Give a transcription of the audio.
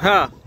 हाँ।